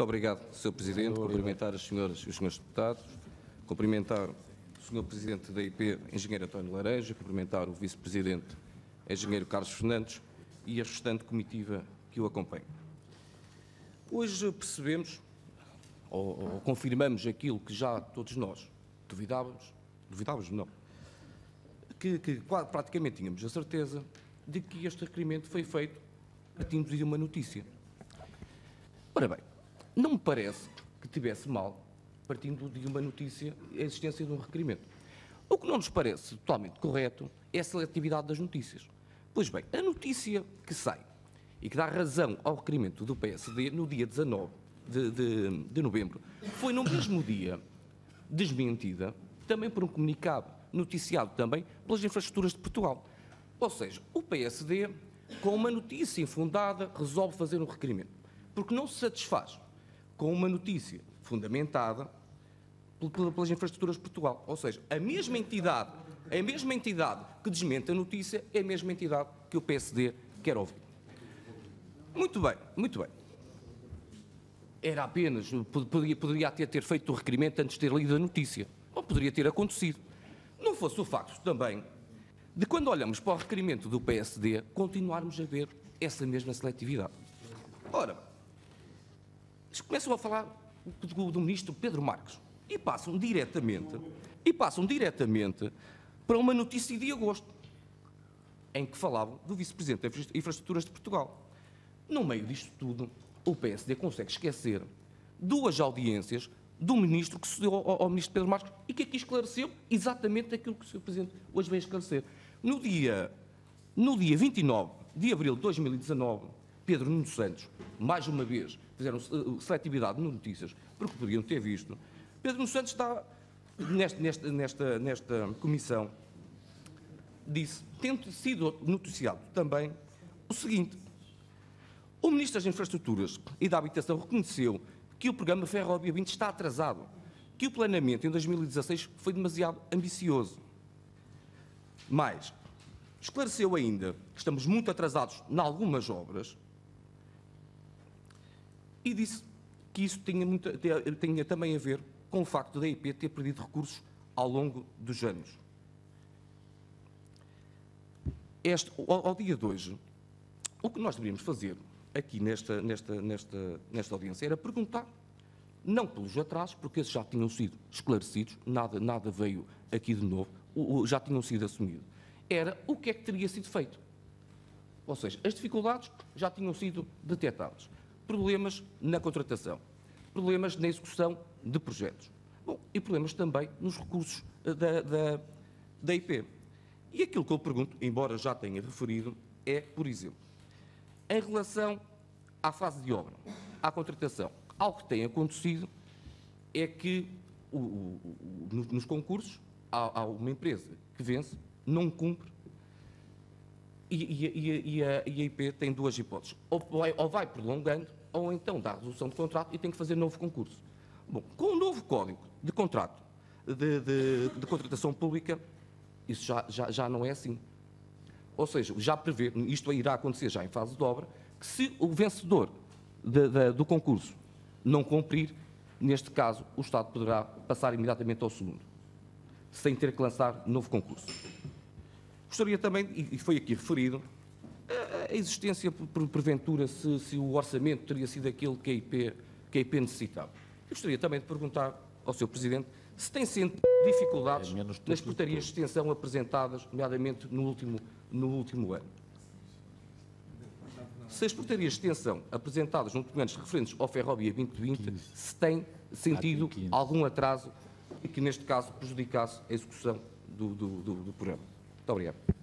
Muito obrigado, Sr. Presidente. Cumprimentar as senhoras e os senhores deputados. Cumprimentar o Sr. Presidente da IP, Engenheiro António Laranja. Cumprimentar o Vice-Presidente, Engenheiro Carlos Fernandes e a restante comitiva que o acompanha. Hoje percebemos, ou, ou confirmamos aquilo que já todos nós duvidávamos, duvidávamos não, que, que praticamente tínhamos a certeza de que este requerimento foi feito partindo de uma notícia. Ora bem, não me parece que tivesse mal, partindo de uma notícia, a existência de um requerimento. O que não nos parece totalmente correto é a seletividade das notícias. Pois bem, a notícia que sai e que dá razão ao requerimento do PSD no dia 19 de, de, de novembro foi no mesmo dia desmentida, também por um comunicado noticiado também pelas infraestruturas de Portugal. Ou seja, o PSD, com uma notícia infundada, resolve fazer um requerimento. Porque não se satisfaz com uma notícia fundamentada pelas infraestruturas de Portugal. Ou seja, a mesma entidade, a mesma entidade que desmente a notícia é a mesma entidade que o PSD quer ouvir. Muito bem, muito bem. Era apenas, poderia, poderia ter, ter feito o requerimento antes de ter lido a notícia. Ou poderia ter acontecido. Não fosse o facto também de quando olhamos para o requerimento do PSD, continuarmos a ver essa mesma seletividade. Ora, começam a falar do, do ministro Pedro Marques e passam diretamente, e passam diretamente para uma notícia de agosto, em que falavam do vice-presidente das infraestruturas de Portugal. No meio disto tudo, o PSD consegue esquecer duas audiências do ministro que se deu ao, ao, ministro Pedro Marques e que aqui esclareceu exatamente aquilo que o Sr. Presidente hoje veio esclarecer. No dia, no dia 29 de abril de 2019, Pedro Nuno Santos, mais uma vez, fizeram uh, seletividade no Notícias, porque podiam ter visto, Pedro Nuno Santos está, nesta, nesta, nesta, nesta comissão, disse, tendo sido noticiado também, o seguinte, o Ministro das Infraestruturas e da Habitação reconheceu que o programa Ferrovia 20 está atrasado, que o planeamento em 2016 foi demasiado ambicioso. Mais, esclareceu ainda que estamos muito atrasados em algumas obras e disse que isso tinha, muito, tinha também a ver com o facto da IP ter perdido recursos ao longo dos anos. Este, ao, ao dia de hoje, o que nós deveríamos fazer aqui nesta, nesta, nesta, nesta audiência era perguntar, não pelos atrasos, porque esses já tinham sido esclarecidos, nada, nada veio aqui de novo, já tinham sido assumidos. Era o que é que teria sido feito. Ou seja, as dificuldades já tinham sido detectadas. Problemas na contratação, problemas na execução de projetos. Bom, e problemas também nos recursos eh, da, da, da IP. E aquilo que eu pergunto, embora já tenha referido, é, por exemplo, em relação à fase de obra, à contratação, algo que tem acontecido é que o, o, o, nos concursos há, há, uma empresa que vence, não cumpre e, e, e, a, e, a, IP tem duas hipóteses. Ou vai, ou vai prolongando, ou então dá a resolução de contrato e tem que fazer novo concurso. Bom, com o novo código de contrato de, de, de contratação pública, isso já, já, já não é assim. Ou seja, já prevê, isto irá acontecer já em fase de obra, que se o vencedor de, do concurso não cumprir, neste caso, o Estado poderá passar imediatamente ao segundo, sem ter que lançar novo concurso. Gostaria também, e foi aqui referido, a existência, por porventura, se, se o orçamento teria sido aquele que a IP, que a IP necessitava. Eu gostaria também de perguntar ao Sr. Presidente se tem sentido dificuldades é nas portarias de extensão apresentadas, nomeadamente no último, no último ano. Se as portarias de extensão apresentadas nos documentos referentes ao Ferrovia 2020 se tem sentido algum atraso e que, neste caso, prejudicasse a execução do, do, do, do programa. Muito.